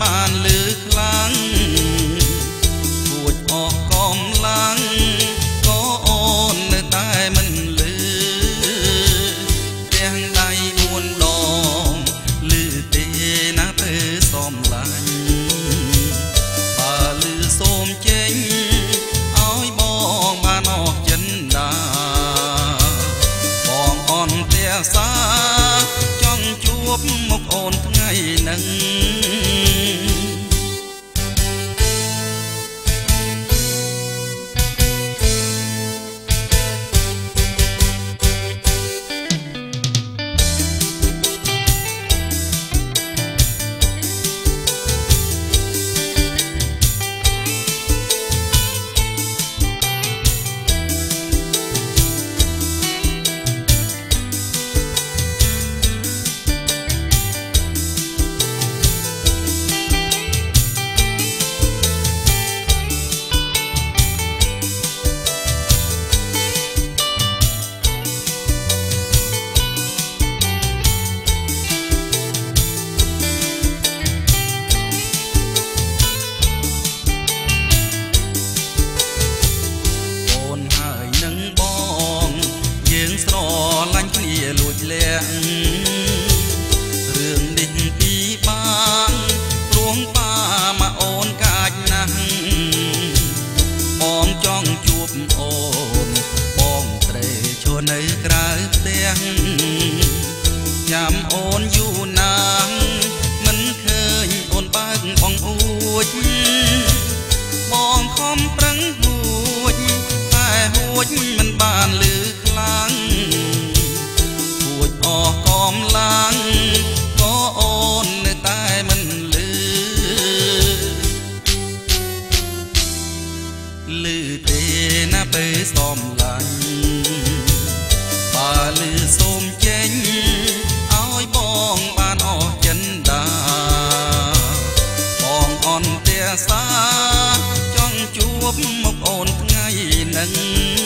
មិនបានលឺខ្លាំងពួចអស់កំឡាំងក៏អូននៅតែមិនលឺទាំងដៃមួនដងលឺទេណាទៅសំឡាញ់បើលឺសូមចេញឲ្យបងបានអស់ចិនដាបងអន់ផ្ទះសាចង់ជួបមុខអូនថ្ងៃនឹង ក្រៅផ្ទះញ៉ាំអូនយូរណាស់មិនឃើញអូនបើកបងអួចបងខំប្រឹងហួចតែហួចមិនបានលឺខ្លាំងហួចអស់កំឡាំងក៏អូននៅតែមិនលឺលឺទេណាពេលសំឡាញ់បើ លឺសូមចេញឲ្យបងបានអស់ចិនដាបងអន់ផ្ទះសាចង់ជួបមកអូនថ្ងៃនឹង